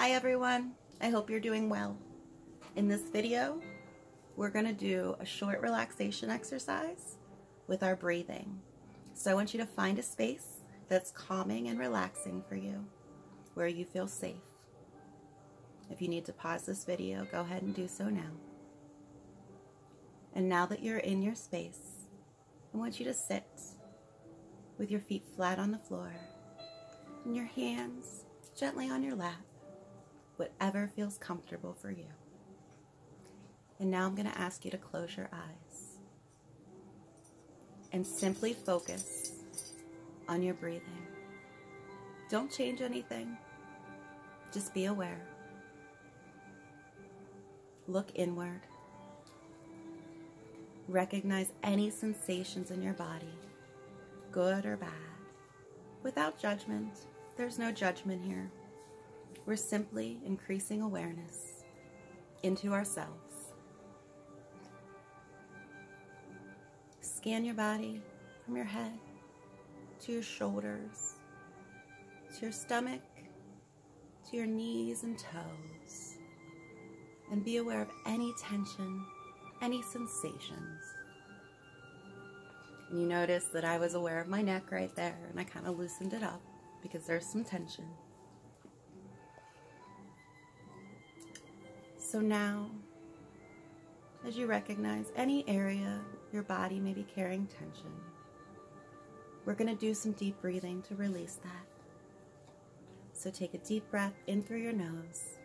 Hi everyone, I hope you're doing well. In this video, we're gonna do a short relaxation exercise with our breathing. So I want you to find a space that's calming and relaxing for you, where you feel safe. If you need to pause this video, go ahead and do so now. And now that you're in your space, I want you to sit with your feet flat on the floor and your hands gently on your lap whatever feels comfortable for you. And now I'm going to ask you to close your eyes and simply focus on your breathing. Don't change anything, just be aware. Look inward. Recognize any sensations in your body, good or bad, without judgment. There's no judgment here. We're simply increasing awareness into ourselves. Scan your body from your head to your shoulders, to your stomach, to your knees and toes, and be aware of any tension, any sensations. And you notice that I was aware of my neck right there, and I kind of loosened it up because there's some tension. So now, as you recognize any area your body may be carrying tension, we're going to do some deep breathing to release that. So take a deep breath in through your nose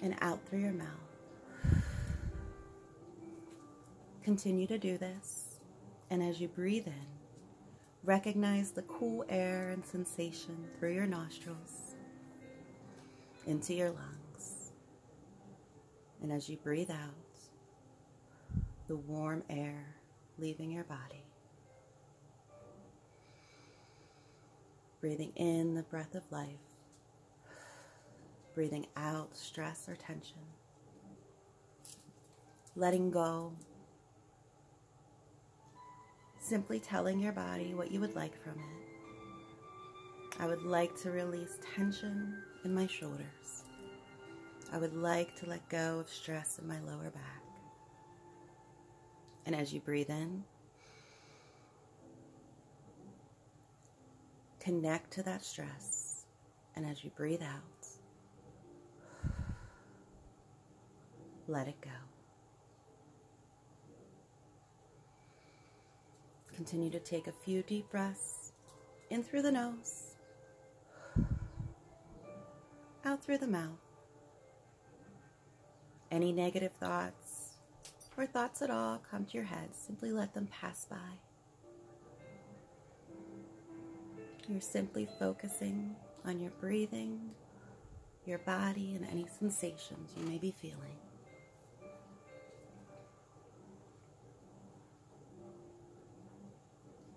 and out through your mouth. Continue to do this, and as you breathe in, recognize the cool air and sensation through your nostrils into your lungs. And as you breathe out, the warm air leaving your body. Breathing in the breath of life. Breathing out stress or tension. Letting go. Simply telling your body what you would like from it. I would like to release tension in my shoulders. I would like to let go of stress in my lower back. And as you breathe in, connect to that stress. And as you breathe out, let it go. Continue to take a few deep breaths in through the nose, out through the mouth. Any negative thoughts or thoughts at all come to your head, simply let them pass by. You're simply focusing on your breathing, your body, and any sensations you may be feeling.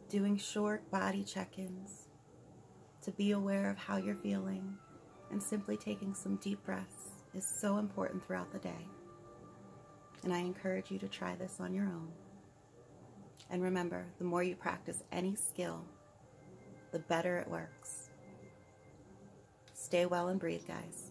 Doing short body check ins to be aware of how you're feeling and simply taking some deep breaths is so important throughout the day. And I encourage you to try this on your own. And remember, the more you practice any skill, the better it works. Stay well and breathe, guys.